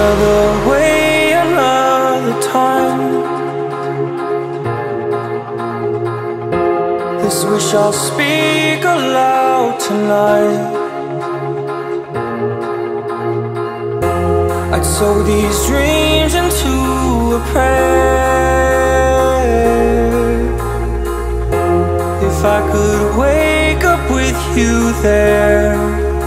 Another way, another time. This wish I'll speak aloud tonight. I'd sow these dreams into a prayer. If I could wake up with you there.